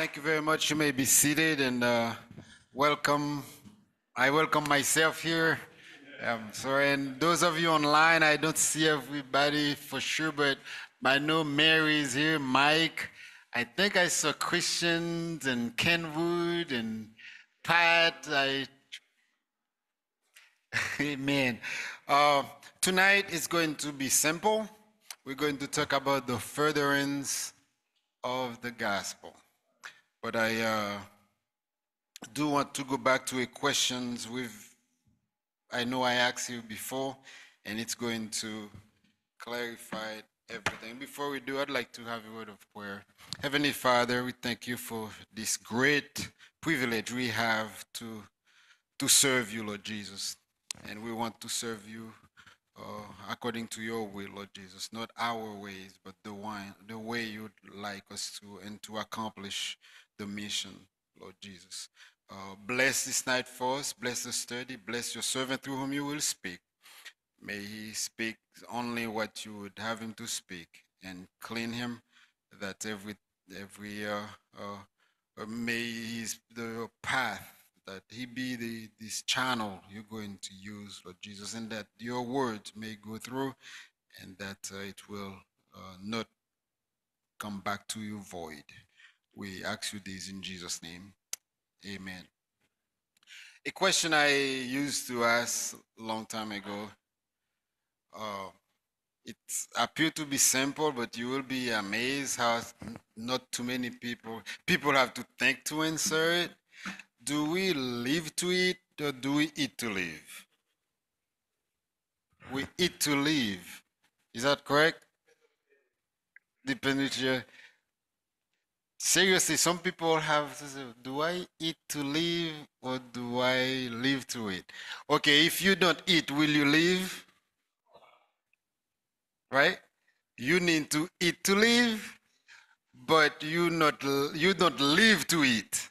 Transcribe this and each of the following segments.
Thank you very much. You may be seated and uh, welcome. I welcome myself here. Um, sorry, and those of you online, I don't see everybody for sure, but I know Mary is here, Mike. I think I saw Christians and Kenwood and Pat. I, amen. Uh, tonight is going to be simple. We're going to talk about the furtherance of the gospel. But I uh, do want to go back to a questions with I know I asked you before, and it's going to clarify everything. Before we do, I'd like to have a word of prayer. Heavenly Father, we thank you for this great privilege we have to to serve you, Lord Jesus, and we want to serve you uh, according to your will, Lord Jesus, not our ways, but the one, the way you'd like us to, and to accomplish the mission, Lord Jesus. Uh, bless this night for us. Bless the study. Bless your servant through whom you will speak. May he speak only what you would have him to speak, and clean him. That every every uh, uh, uh may his the path that he be the this channel you're going to use, Lord Jesus, and that your words may go through, and that uh, it will uh, not come back to you void. We ask you this in Jesus' name. Amen. A question I used to ask a long time ago. Uh, it appeared to be simple, but you will be amazed how not too many people people have to think to answer it. Do we live to eat or do we eat to live? We eat to live. Is that correct? Depending seriously, some people have do I eat to live or do I live to eat? Okay, if you don't eat, will you live? Right? You need to eat to live, but you not you don't live to eat.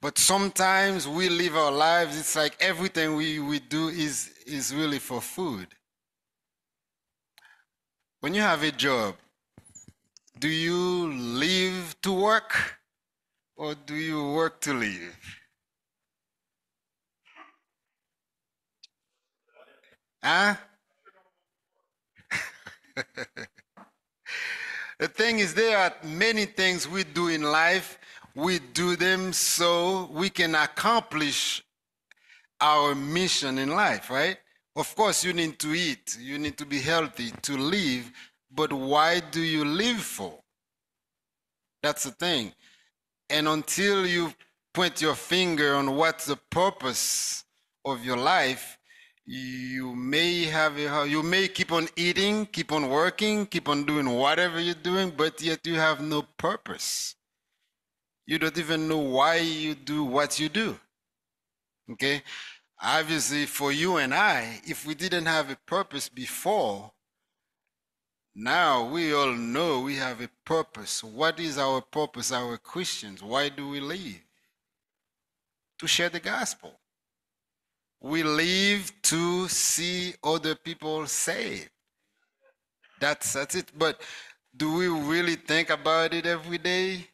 But sometimes we live our lives, it's like everything we, we do is, is really for food. When you have a job, do you live to work or do you work to live? Huh? the thing is, there are many things we do in life. We do them so we can accomplish our mission in life, right? Of course, you need to eat, you need to be healthy to live, but why do you live for? That's the thing. And until you point your finger on what's the purpose of your life, you may have a, you may keep on eating, keep on working, keep on doing whatever you're doing, but yet you have no purpose. You don't even know why you do what you do. Okay? Obviously, for you and I, if we didn't have a purpose before, now we all know we have a purpose. What is our purpose, our Christians? Why do we live? To share the gospel. We live to see other people saved. That's that's it. But do we really think about it every day?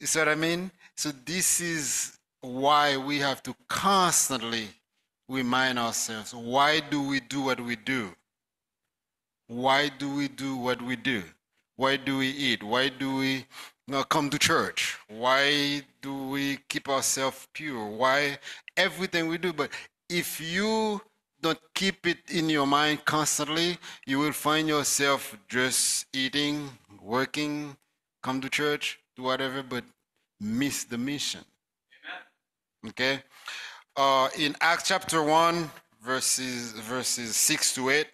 You see what I mean? So this is why we have to constantly remind ourselves why do we do what we do? Why do we do what we do? Why do we eat? Why do we not come to church? Why do we keep ourselves pure? Why everything we do? But if you don't keep it in your mind constantly, you will find yourself just eating, working, come to church, do whatever, but miss the mission. Amen. Okay? Uh, in Acts chapter 1, verses verses 6 to 8,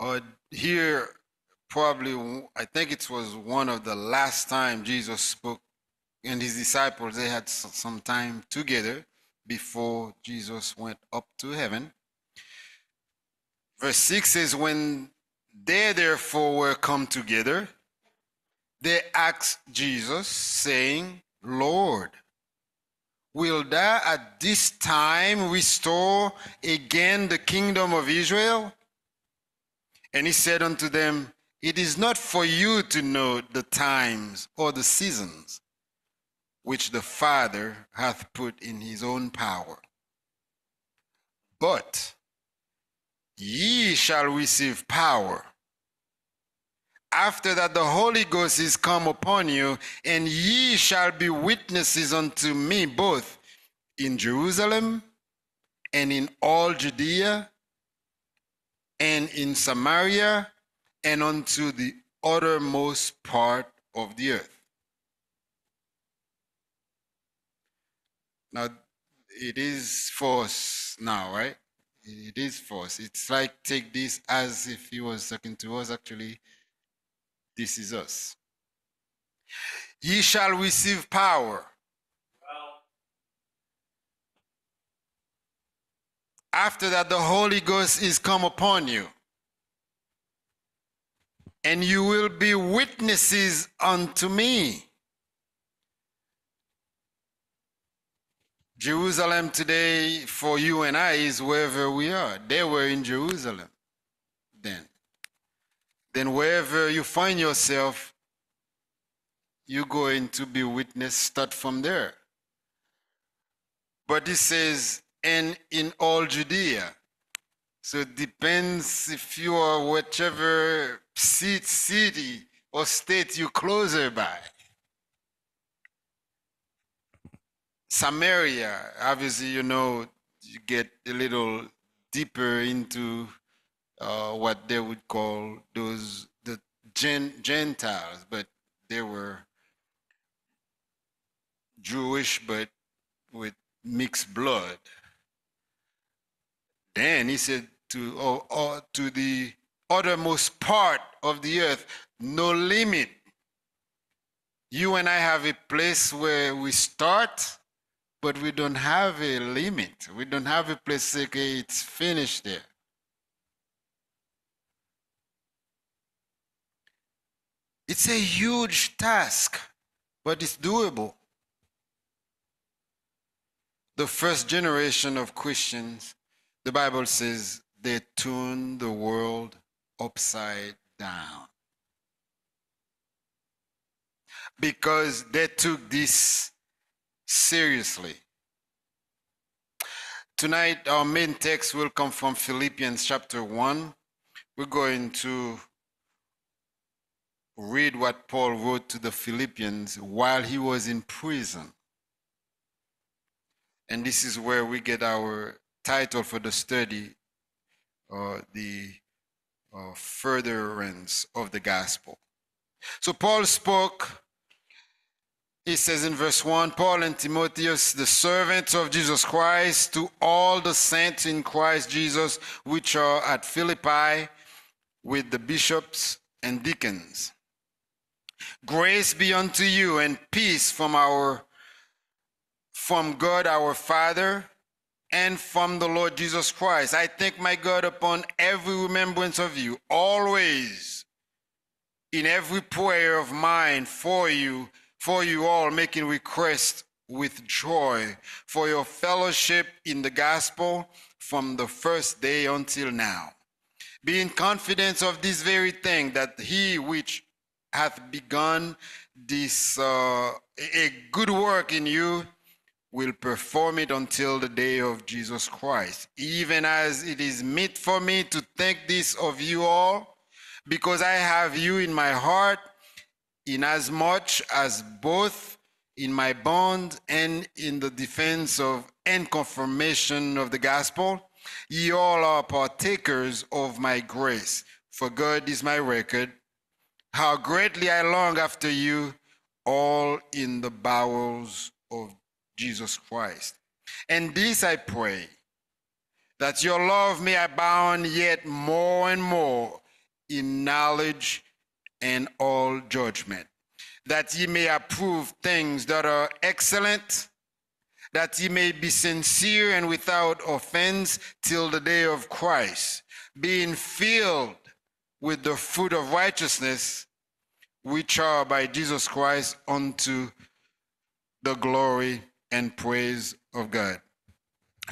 uh, here, probably, I think it was one of the last time Jesus spoke, and his disciples, they had some time together before Jesus went up to heaven. Verse 6 says, When they therefore were come together, they asked Jesus, saying, Lord, will thou at this time restore again the kingdom of Israel? And he said unto them, It is not for you to know the times or the seasons which the Father hath put in his own power. But ye shall receive power after that the Holy Ghost is come upon you, and ye shall be witnesses unto me both in Jerusalem and in all Judea and in Samaria and unto the uttermost part of the earth. Now, it is for us now, right? It is for us. It's like take this as if he was talking to us, actually. This is us. Ye shall receive power. After that, the Holy Ghost is come upon you and you will be witnesses unto me. Jerusalem today for you and I is wherever we are. They were in Jerusalem then. Then wherever you find yourself, you're going to be witness, start from there. But it says, and in all Judea. So it depends if you are whichever city or state you're closer by. Samaria, obviously, you know, you get a little deeper into uh, what they would call those the gen, Gentiles, but they were Jewish, but with mixed blood. Then he said to oh, oh, to the uttermost part of the earth, no limit. You and I have a place where we start, but we don't have a limit. We don't have a place, okay, it's finished there. It's a huge task, but it's doable. The first generation of Christians, the Bible says, they turned the world upside down. Because they took this seriously. Tonight, our main text will come from Philippians chapter 1. We're going to read what Paul wrote to the Philippians while he was in prison. And this is where we get our title for the study, uh, the uh, furtherance of the gospel. So Paul spoke, he says in verse 1 Paul and Timotheus, the servants of Jesus Christ, to all the saints in Christ Jesus, which are at Philippi, with the bishops and deacons. Grace be unto you and peace from our from God our Father and from the Lord Jesus Christ. I thank my God upon every remembrance of you, always in every prayer of mine for you, for you all, making request with joy for your fellowship in the gospel from the first day until now. Being confident of this very thing, that he which hath begun this uh, a good work in you will perform it until the day of Jesus Christ. Even as it is meet for me to think this of you all, because I have you in my heart, inasmuch as both in my bond and in the defense of and confirmation of the gospel, ye all are partakers of my grace. For God is my record, how greatly I long after you, all in the bowels of Jesus Christ. And this I pray, that your love may abound yet more and more in knowledge and all judgment, that ye may approve things that are excellent, that ye may be sincere and without offense till the day of Christ, being filled with the fruit of righteousness, which are by Jesus Christ unto the glory and praise of God.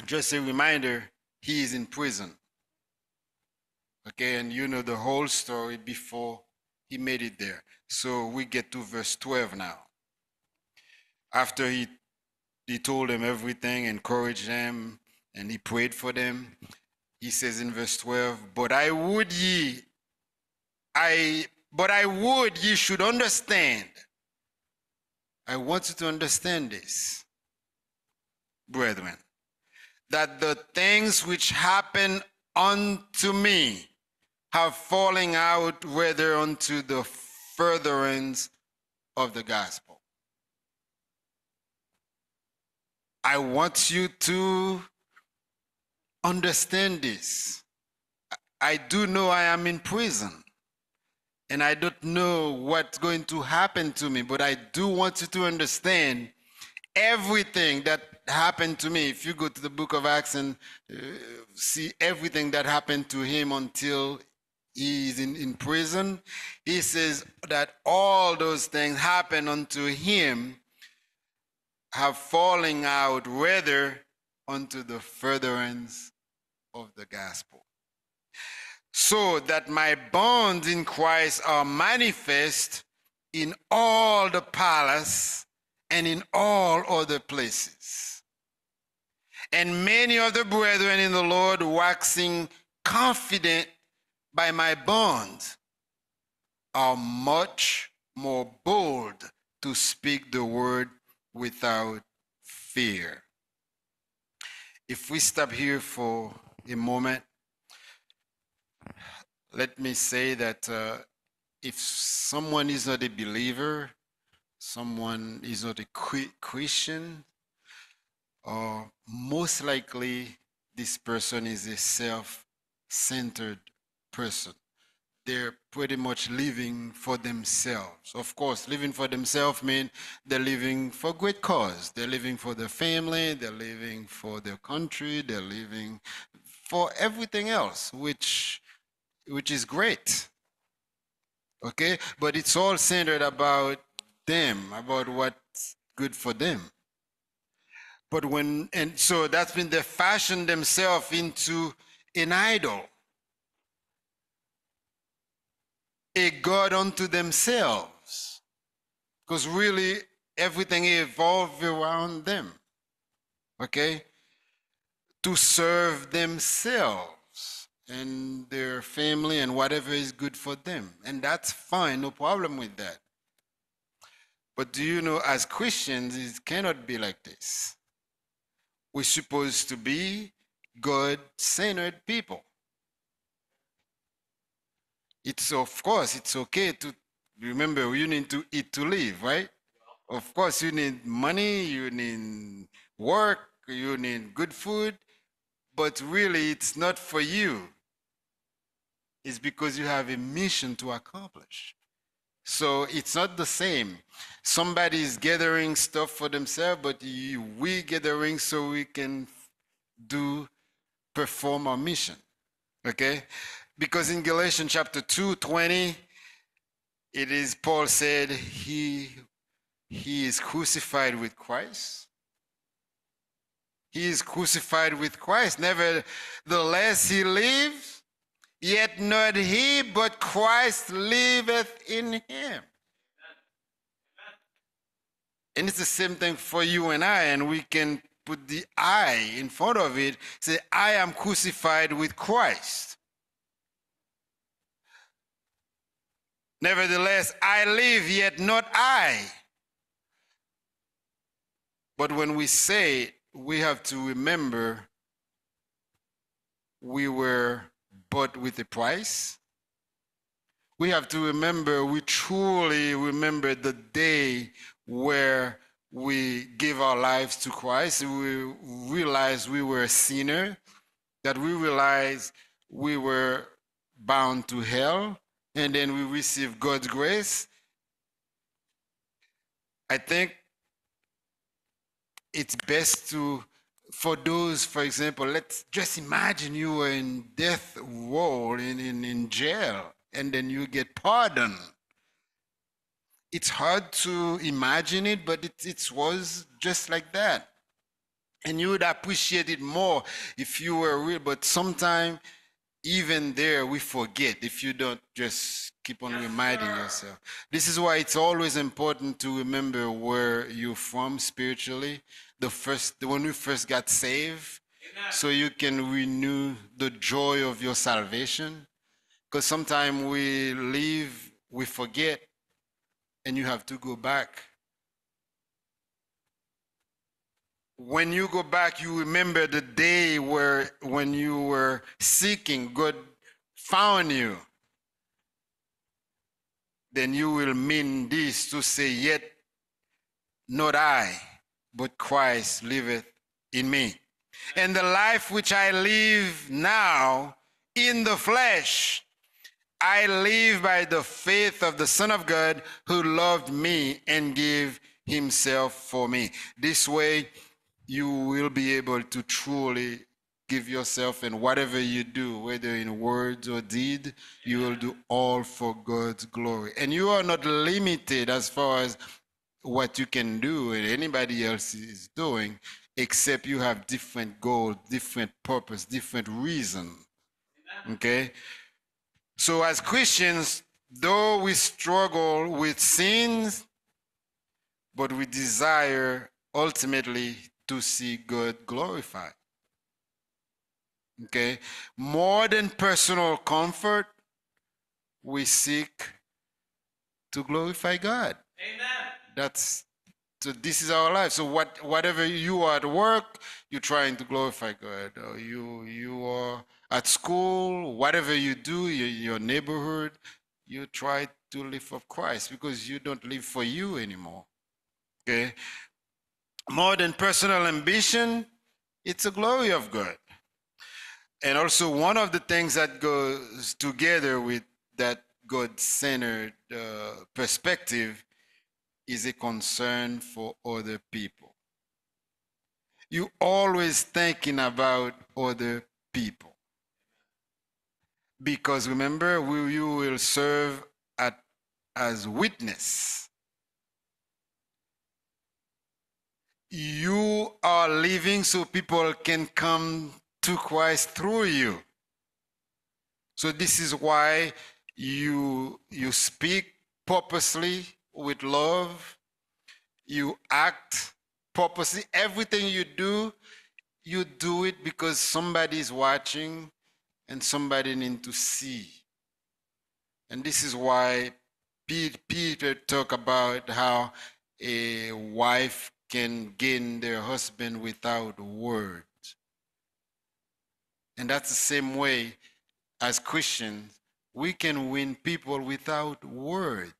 Just a reminder, he is in prison. Okay, and you know the whole story before he made it there. So we get to verse 12 now. After he he told them everything, encouraged them, and he prayed for them. He says in verse 12, But I would ye, I but I would ye should understand. I want you to understand this, brethren, that the things which happen unto me have fallen out whether unto the furtherance of the gospel. I want you to understand this. I do know I am in prison and I don't know what's going to happen to me, but I do want you to understand everything that happened to me. If you go to the book of Acts and uh, see everything that happened to him until he's in, in prison, he says that all those things happened unto him have fallen out rather unto the furtherance of the gospel. So that my bonds in Christ are manifest in all the palace and in all other places. And many of the brethren in the Lord waxing confident by my bonds are much more bold to speak the word without fear. If we stop here for a moment, let me say that uh, if someone is not a believer, someone is not a Christian, or most likely this person is a self centered person they're pretty much living for themselves. Of course, living for themselves means they're living for great cause. They're living for their family, they're living for their country, they're living for everything else, which which is great. Okay? But it's all centered about them, about what's good for them. But when and so that's when they fashion themselves into an idol a God unto themselves. Because really, everything evolves around them. Okay? To serve themselves and their family and whatever is good for them. And that's fine, no problem with that. But do you know, as Christians, it cannot be like this. We're supposed to be God centered people it's of course it's okay to remember you need to eat to live, right? Of course you need money, you need work, you need good food, but really it's not for you. It's because you have a mission to accomplish. So it's not the same. Somebody is gathering stuff for themselves, but we gathering so we can do perform our mission. Okay? Because in Galatians chapter 2, 20, it is Paul said he he is crucified with Christ. He is crucified with Christ. Nevertheless, he lives, yet not he, but Christ liveth in him. And it's the same thing for you and I, and we can put the I in front of it. Say, I am crucified with Christ. Nevertheless, I live, yet not I. But when we say it, we have to remember we were bought with a price. We have to remember, we truly remember the day where we gave our lives to Christ. We realized we were a sinner, that we realized we were bound to hell, and then we receive God's grace, I think it's best to, for those, for example, let's just imagine you were in death row, in, in, in jail, and then you get pardoned. It's hard to imagine it, but it, it was just like that. And you would appreciate it more if you were real, but sometimes even there we forget if you don't just keep on reminding yourself. This is why it's always important to remember where you're from spiritually. The first, when we first got saved, so you can renew the joy of your salvation. Because sometimes we leave, we forget, and you have to go back. When you go back, you remember the day where when you were seeking, God found you. Then you will mean this to say, Yet not I, but Christ liveth in me. And the life which I live now in the flesh, I live by the faith of the Son of God who loved me and gave himself for me. This way, you will be able to truly give yourself and whatever you do, whether in words or deed, you will do all for God's glory. And you are not limited as far as what you can do and anybody else is doing except you have different goals, different purpose, different reason. Okay? So as Christians, though we struggle with sins, but we desire ultimately to see God glorified. Okay? More than personal comfort, we seek to glorify God. Amen. That's so this is our life. So what whatever you are at work, you're trying to glorify God. Or you you are at school, whatever you do, your, your neighborhood, you try to live for Christ because you don't live for you anymore. Okay? More than personal ambition, it's the glory of God. And also one of the things that goes together with that God-centered uh, perspective is a concern for other people. You always thinking about other people. Because remember, we, you will serve at, as witness. You are living so people can come to Christ through you. So this is why you you speak purposely with love. You act purposely. Everything you do, you do it because somebody is watching and somebody needs to see. And this is why Peter talk about how a wife can gain their husband without words. And that's the same way as Christians, we can win people without words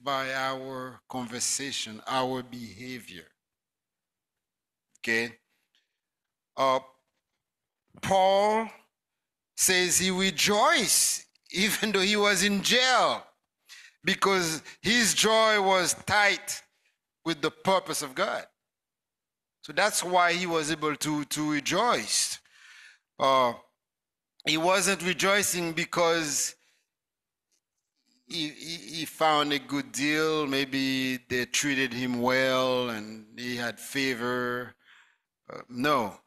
by our conversation, our behavior. Okay? Uh, Paul says he rejoiced even though he was in jail because his joy was tight with the purpose of God. So that's why he was able to, to rejoice. Uh, he wasn't rejoicing because he, he, found a good deal. Maybe they treated him well and he had favor. Uh, no.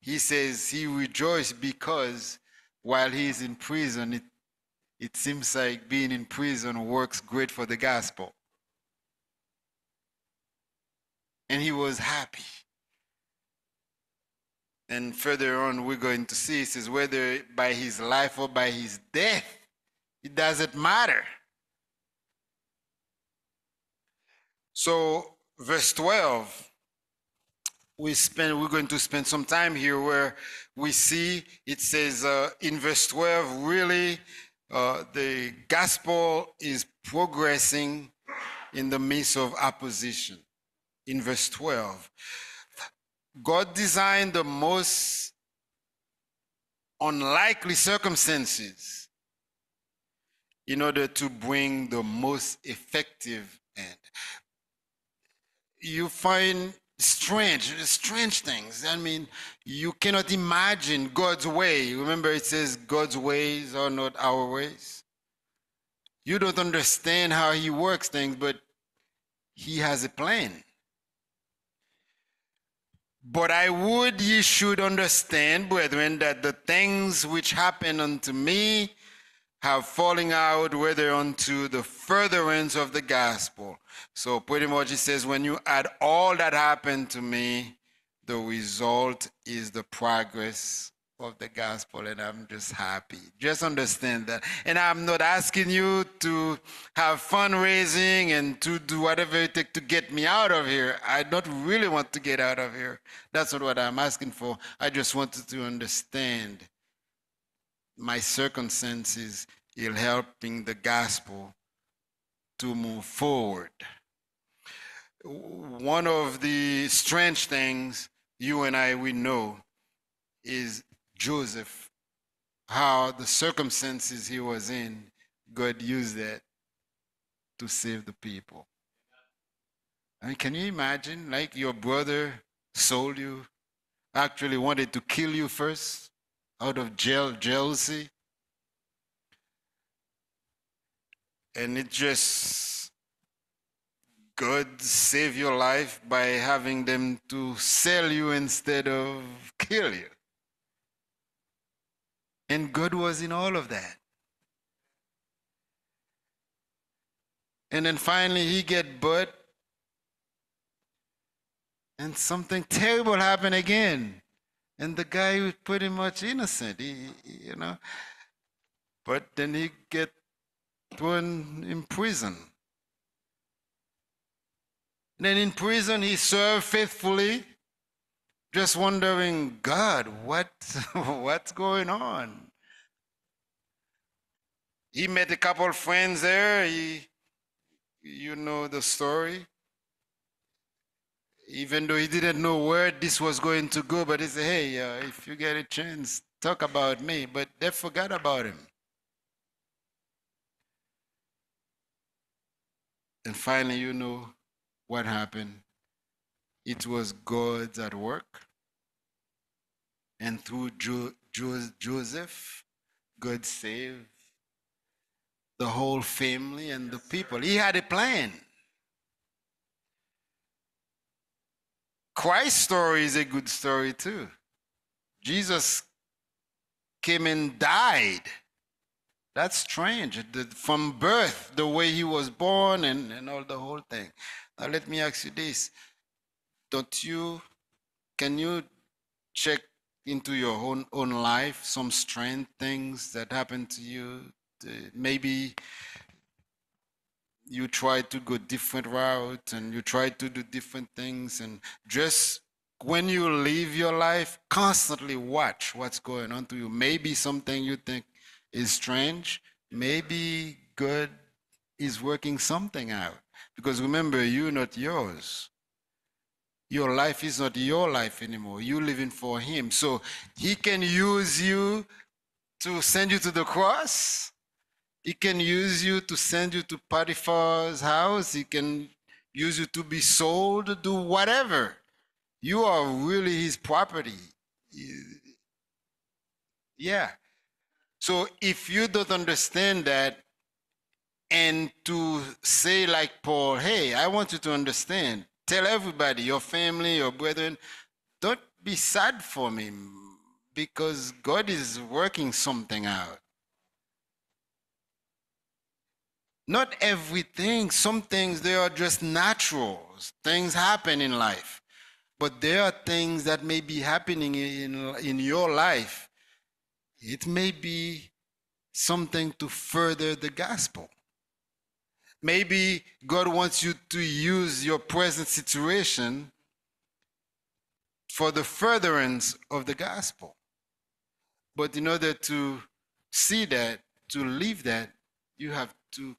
He says he rejoiced because while he's in prison, it, it seems like being in prison works great for the gospel. And he was happy. And further on, we're going to see, it says, whether by his life or by his death, it doesn't matter. So, verse 12, we spend, we're going to spend some time here where we see it says uh, in verse 12, really, uh, the gospel is progressing in the midst of opposition. In verse 12, God designed the most unlikely circumstances in order to bring the most effective end. You find strange, strange things. I mean, you cannot imagine God's way. Remember, it says God's ways are not our ways. You don't understand how He works things, but He has a plan. But I would ye should understand, brethren, that the things which happen unto me have falling out, whether unto the furtherance of the gospel. So pretty much he says, when you add all that happened to me, the result is the progress of the gospel, and I'm just happy. Just understand that. And I'm not asking you to have fundraising and to do whatever it takes to get me out of here. I don't really want to get out of here. That's not what I'm asking for. I just wanted to understand my circumstances in helping the gospel to move forward. One of the strange things you and I we know is Joseph, how the circumstances he was in, God used that to save the people. I mean, can you imagine, like your brother sold you, actually wanted to kill you first out of jeal- jealousy? And it just, God save your life by having them to sell you instead of kill you. And God was in all of that. And then finally he get but and something terrible happened again. And the guy was pretty much innocent, he, you know. But then he get thrown in prison. And then in prison he served faithfully just wondering, God, what, what's going on? He met a couple of friends there. He, you know the story. Even though he didn't know where this was going to go, but he said, hey, uh, if you get a chance, talk about me. But they forgot about him. And finally, you know what happened. It was God at work. And through jo- jo- Joseph, God saved the whole family and the people. He had a plan. Christ's story is a good story too. Jesus came and died. That's strange. From birth, the way he was born and, and all the whole thing. Now let me ask you this. Don't you, can you check into your own, own life some strange things that happened to you uh, maybe you try to go different route and you try to do different things and just when you live your life constantly watch what's going on to you. Maybe something you think is strange maybe god is working something out. Because remember you're not yours your life is not your life anymore. You're living for Him. So He can use you to send you to the cross. He can use you to send you to Potiphar's house. He can use you to be sold, do whatever. You are really His property. Yeah. So if you don't understand that, and to say, like Paul, hey, I want you to understand Tell everybody, your family, your brethren, don't be sad for me because God is working something out. Not everything, some things they are just natural. Things happen in life. But there are things that may be happening in, in your life. It may be something to further the gospel. Maybe God wants you to use your present situation for the furtherance of the gospel. But in order to see that, to live that, you have to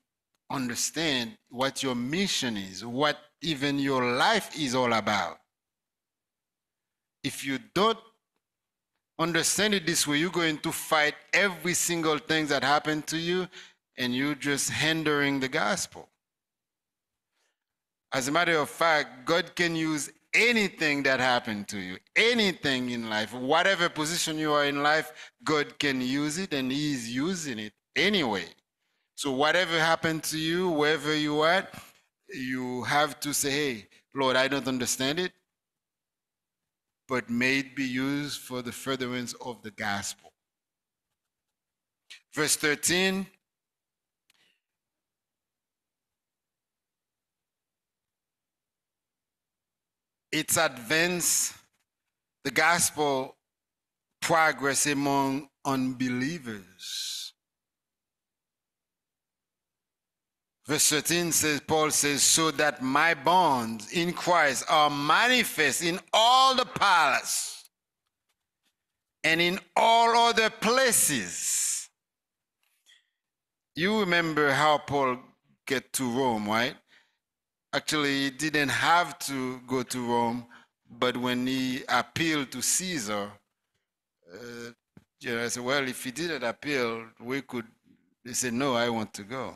understand what your mission is, what even your life is all about. If you don't understand it this way, you're going to fight every single thing that happened to you and you're just hindering the gospel. As a matter of fact, God can use anything that happened to you, anything in life, whatever position you are in life, God can use it and He is using it anyway. So, whatever happened to you, wherever you are, you have to say, Hey, Lord, I don't understand it. but may it be used for the furtherance of the gospel. Verse 13 it's advance the gospel progress among unbelievers. Verse 13 says, Paul says, so that my bonds in Christ are manifest in all the palace and in all other places. You remember how Paul get to Rome, right? Actually, he didn't have to go to Rome, but when he appealed to Caesar, uh, I said, well, if he didn't appeal, we could. He said, no, I want to go.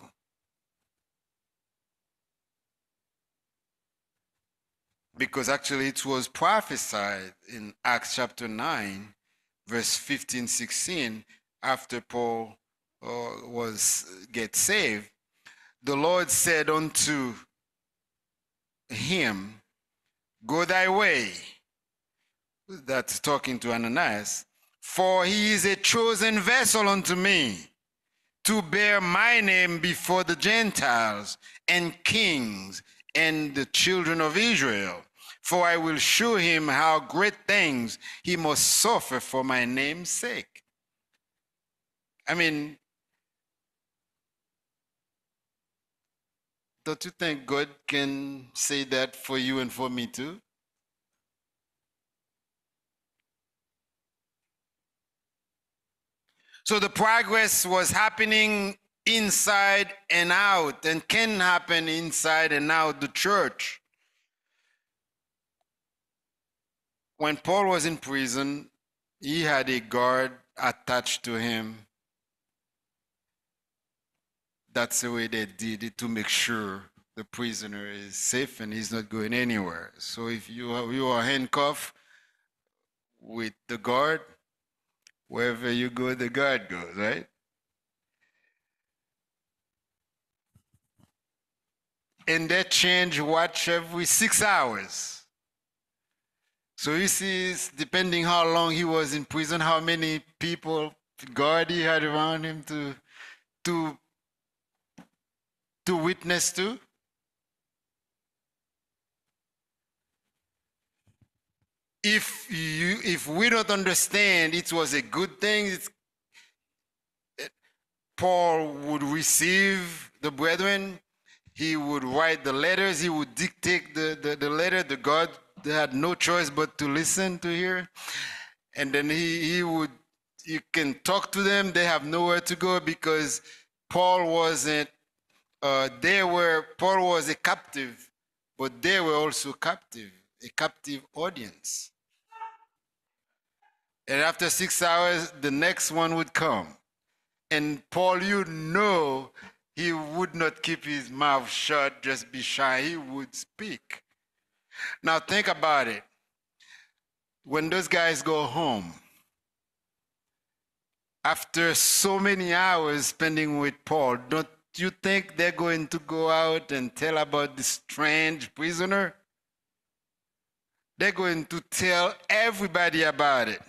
Because actually, it was prophesied in Acts chapter 9, verse 15, 16, after Paul uh, was get saved, the Lord said unto him, Go thy way. That's talking to Ananias. For he is a chosen vessel unto me to bear my name before the Gentiles and kings and the children of Israel. For I will show him how great things he must suffer for my name's sake. I mean, don't you think God can say that for you and for me too? So the progress was happening inside and out and can happen inside and out the church. When Paul was in prison, he had a guard attached to him. That's the way they did it to make sure the prisoner is safe and he's not going anywhere. So if you are, you are handcuffed with the guard, Wherever you go, the guard goes, right? And they change watch every six hours. So you see, depending how long he was in prison, how many people, guard he had around him to, to, to witness to. if you if we don't understand it was a good thing eh, paul would receive the brethren he would write the letters he would dictate the, the, the letter the god had no choice but to listen to hear and then he, he would you can talk to them they have nowhere to go because paul wasn't uh, they were paul was a captive but they were also captive a captive audience and after six hours, the next one would come. And Paul, you know, he would not keep his mouth shut, just be shy. He would speak. Now, think about it. When those guys go home, after so many hours spending with Paul, don't you think they're going to go out and tell about this strange prisoner? They're going to tell everybody about it.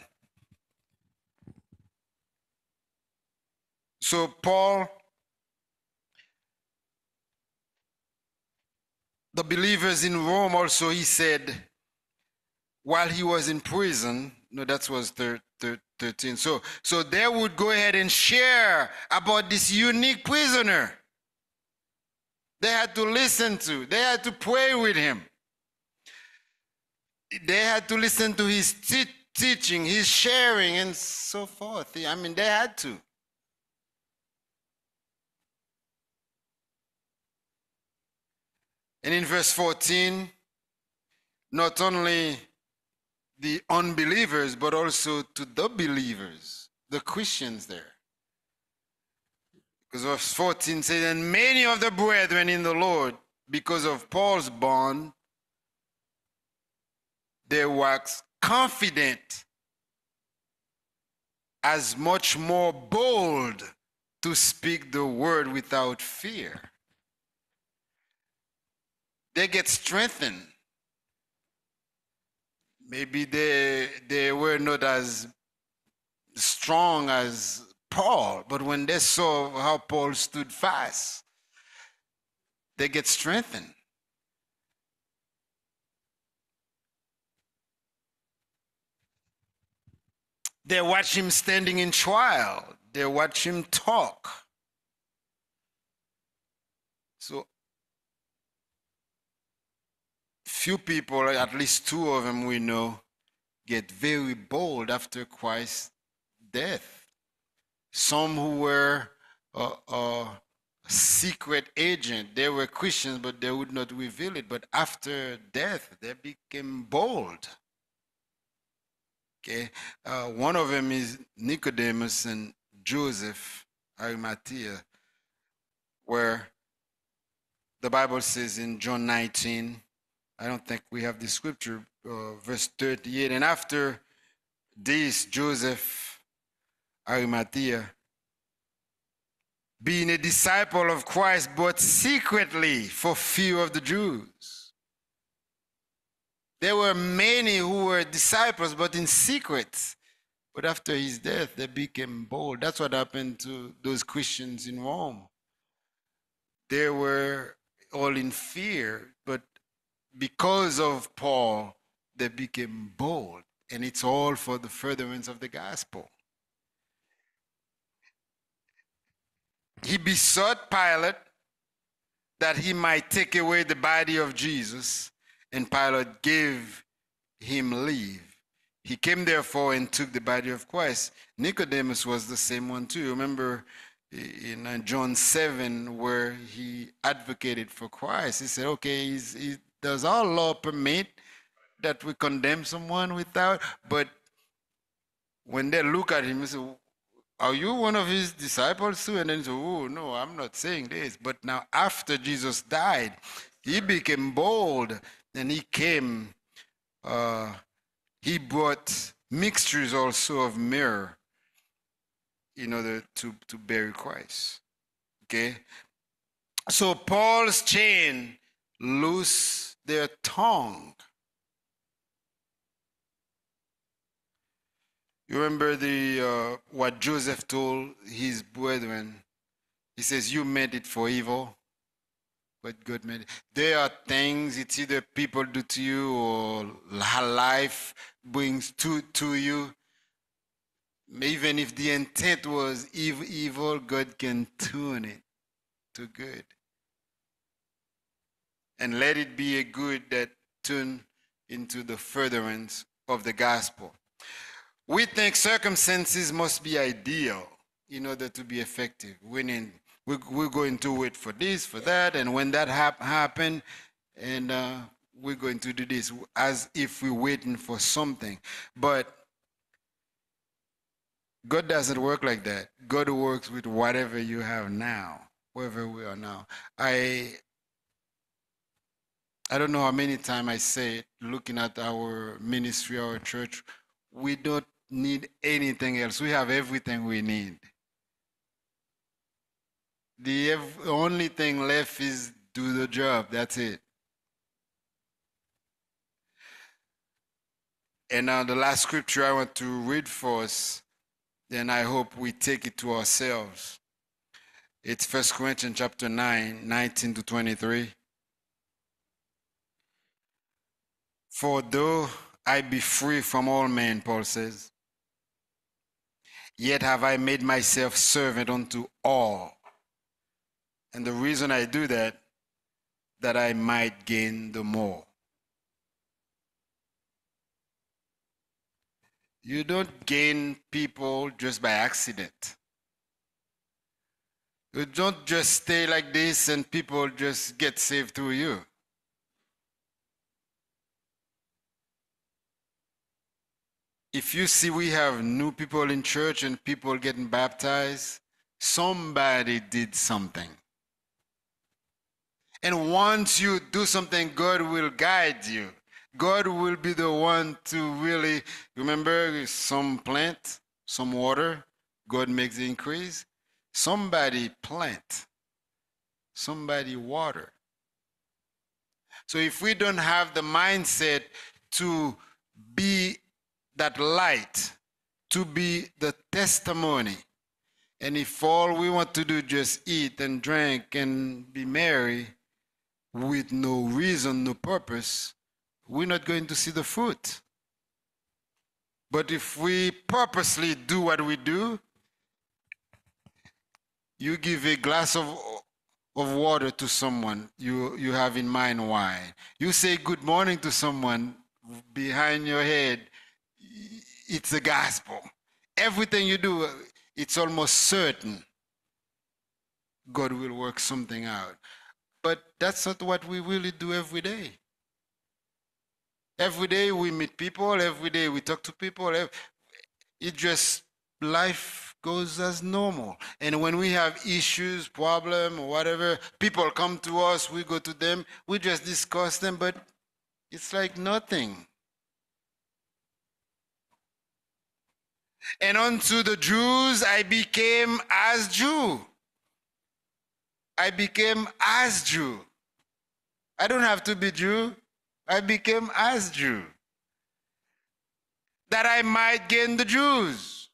So, Paul, the believers in Rome also, he said, while he was in prison, no, that was 13. So, so they would go ahead and share about this unique prisoner. They had to listen to, they had to pray with him. They had to listen to his te- teaching, his sharing, and so forth. I mean, they had to. And in verse 14, not only the unbelievers, but also to the believers, the Christians there. Because verse 14 says, And many of the brethren in the Lord, because of Paul's bond, they wax confident, as much more bold to speak the word without fear they get strengthened. Maybe they they were not as strong as Paul, but when they saw how Paul stood fast, they get strengthened. They watch him standing in trial. They watch him talk. So, few people, at least two of them we know, get very bold after Christ's death. Some who were a, a secret agent, they were Christians, but they would not reveal it. But after death, they became bold. Okay, uh, one of them is Nicodemus and Joseph Arimathea, where the Bible says in John 19, I don't think we have the scripture, uh, verse 38. And after this, Joseph Arimathea, being a disciple of Christ, but secretly for fear of the Jews. There were many who were disciples, but in secret. But after his death, they became bold. That's what happened to those Christians in Rome. They were all in fear, because of Paul, they became bold. And it's all for the furtherance of the gospel. He besought Pilate that he might take away the body of Jesus and Pilate gave him leave. He came therefore and took the body of Christ. Nicodemus was the same one too. Remember in uh, John 7 where he advocated for Christ. He said, okay, he's, he, does our law permit that we condemn someone without? But when they look at him, they say, are you one of his disciples too? And then he said, oh, no, I'm not saying this. But now after Jesus died, he became bold and he came, uh, he brought mixtures also of myrrh in order to, to bury Christ. Okay? So Paul's chain loose their tongue. You remember the uh, what Joseph told his brethren? He says, "You meant it for evil, but God made. It. There are things it's either people do to you or life brings to, to you. Even if the intent was evil, evil, God can turn it to good. And let it be a good that turn into the furtherance of the gospel. We think circumstances must be ideal in order to be effective. Winning we, we're going to wait for this, for that, and when that hap- happen, and uh, we're going to do this as if we're waiting for something. But God doesn't work like that. God works with whatever you have now, wherever we are now. I I don't know how many times I say it, looking at our ministry, our church, we don't need anything else. We have everything we need. The only thing left is do the job. That's it. And now the last scripture I want to read for us, then I hope we take it to ourselves. It's First Corinthians chapter 9, 19 to 23. For though I be free from all men, Paul says, yet have I made myself servant unto all and the reason I do that, that I might gain the more. You don't gain people just by accident. You don't just stay like this and people just get saved through you. If you see we have new people in church and people getting baptized, somebody did something. And once you do something, God will guide you. God will be the one to really remember some plant, some water, God makes the increase. Somebody plant, somebody water. So if we don't have the mindset to be that light, to be the testimony. And if all we want to do just eat and drink and be merry with no reason, no purpose, we're not going to see the fruit. But if we purposely do what we do, you give a glass of, of water to someone, you, you have in mind wine. You say good morning to someone behind your head, it's the gospel. Everything you do, it's almost certain God will work something out. But that's not what we really do every day. Every day we meet people, every day we talk to people. It just, life goes as normal. And when we have issues, problem, or whatever, people come to us, we go to them, we just discuss them, but it's like nothing. And unto the Jews I became as Jew. I became as Jew. I don't have to be Jew. I became as Jew. That I might gain the Jews.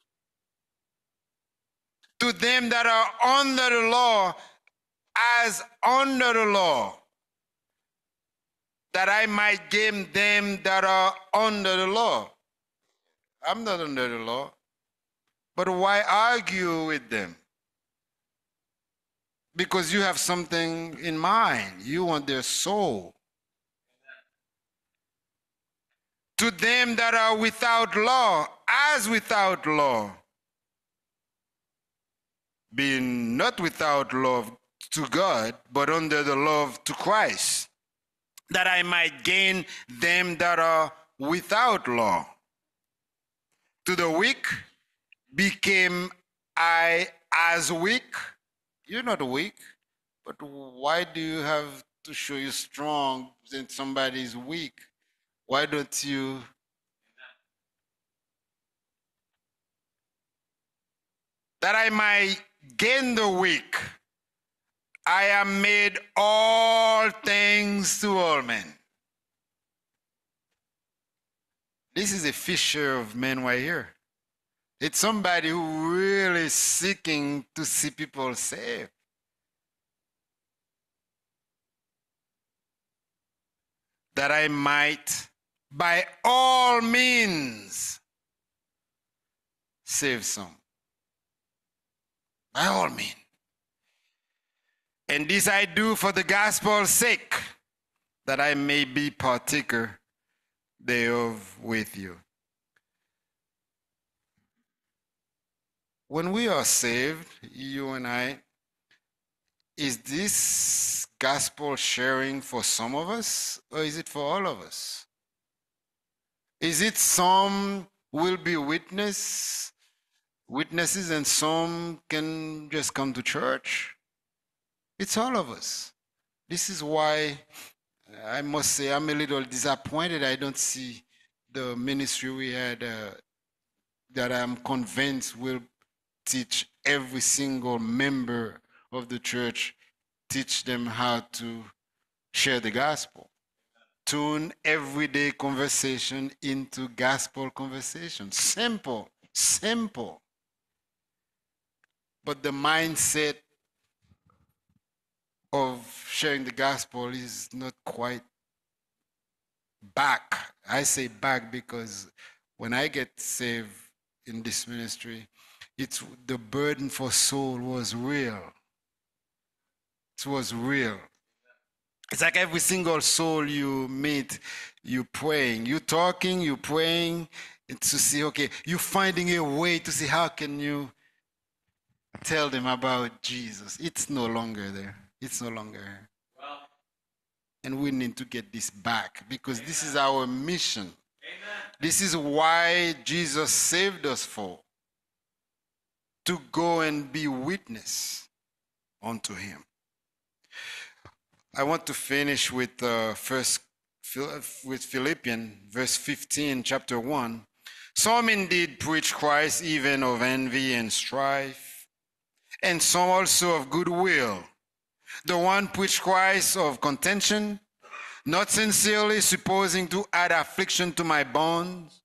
To them that are under the law, as under the law, that I might gain them that are under the law. I'm not under the law. But why argue with them? Because you have something in mind. You want their soul. To them that are without law, as without law, being not without love to God, but under the love to Christ, that I might gain them that are without law. To the weak, became I as weak? You're not weak, but why do you have to show you strong when somebody is weak? Why don't you? That I might gain the weak, I am made all things to all men. This is a fisher of men right here. It's somebody who really seeking to see people saved. That I might, by all means, save some. By all means. And this I do for the gospel's sake, that I may be partaker thereof with you. When we are saved, you and I, is this gospel sharing for some of us or is it for all of us? Is it some will be witness witnesses and some can just come to church? It's all of us. This is why I must say I'm a little disappointed I don't see the ministry we had uh, that I'm convinced will teach every single member of the church, teach them how to share the gospel. Tune everyday conversation into gospel conversation. Simple, simple. But the mindset of sharing the gospel is not quite back. I say back because when I get saved in this ministry, it's the burden for soul was real. It was real. It's like every single soul you meet, you praying, you talking, you praying, to see, okay, you finding a way to see how can you tell them about Jesus. It's no longer there. It's no longer here. Well, and we need to get this back because Amen. this is our mission. Amen. This is why Jesus saved us for to go and be witness unto him. I want to finish with uh, first with Philippians verse 15 chapter 1. Some indeed preach Christ even of envy and strife, and some also of goodwill. The one preach Christ of contention, not sincerely supposing to add affliction to my bones,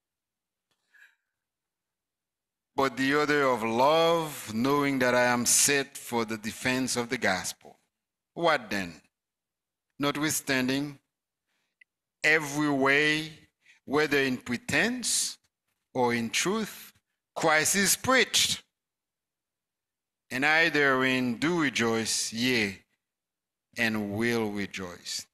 but the other of love, knowing that I am set for the defense of the gospel. What then? Notwithstanding, every way, whether in pretense or in truth, Christ is preached. And I therein do rejoice, yea, and will rejoice.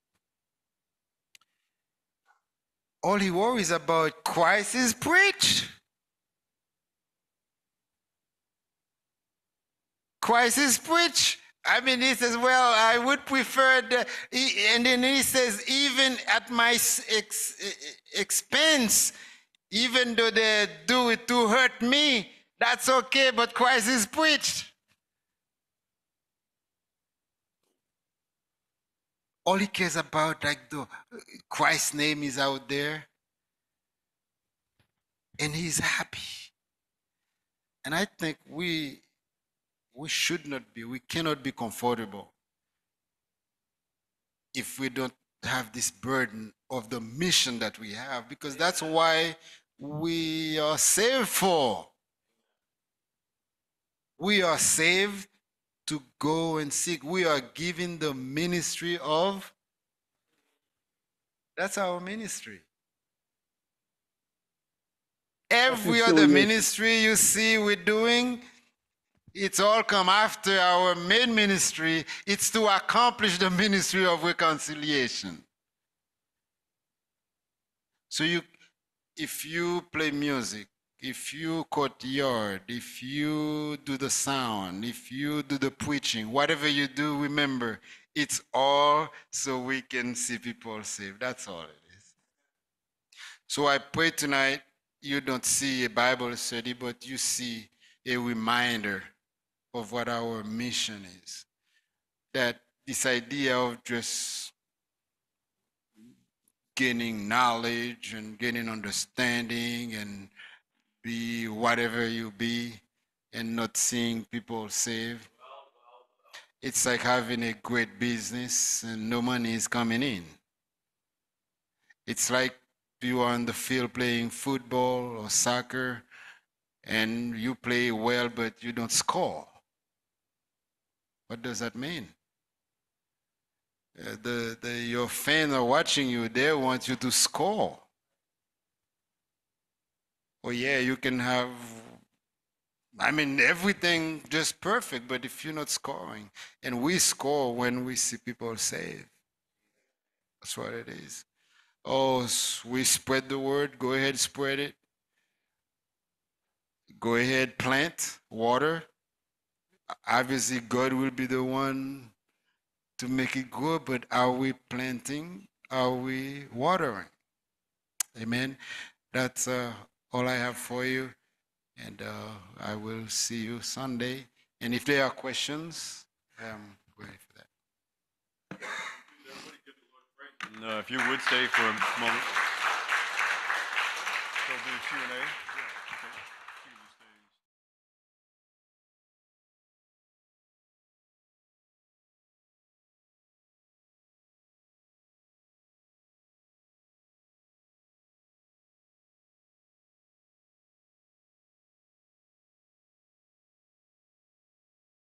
All he worries about Christ is preached. Christ is preached. I mean, he says, well, I would prefer, the, and then he says, even at my ex, expense, even though they do it to hurt me, that's okay, but Christ is preached. All he cares about, like the Christ's name is out there, and he's happy. And I think we we should not be, we cannot be comfortable if we don't have this burden of the mission that we have, because that's why we are saved for. We are saved to go and seek. We are given the ministry of. That's our ministry. Every other ministry you see we're doing, it's all come after our main ministry. It's to accomplish the ministry of reconciliation. So you, if you play music, if you cut yard, if you do the sound, if you do the preaching, whatever you do, remember, it's all so we can see people saved. That's all it is. So I pray tonight you don't see a Bible study, but you see a reminder of what our mission is. That this idea of just gaining knowledge and gaining understanding and be whatever you be and not seeing people saved. It's like having a great business and no money is coming in. It's like you are on the field playing football or soccer and you play well but you don't score. What does that mean? Uh, the, the, your fans are watching you, they want you to score. Oh, yeah, you can have, I mean, everything just perfect, but if you're not scoring, and we score when we see people save. that's what it is. Oh, we spread the word, go ahead, spread it. Go ahead, plant, water, obviously God will be the one to make it grow, but are we planting? Are we watering? Amen. That's uh, all I have for you. And uh, I will see you Sunday. And if there are questions, I'm ready for that. And, uh, if you would stay for a moment, we'll do Q&A.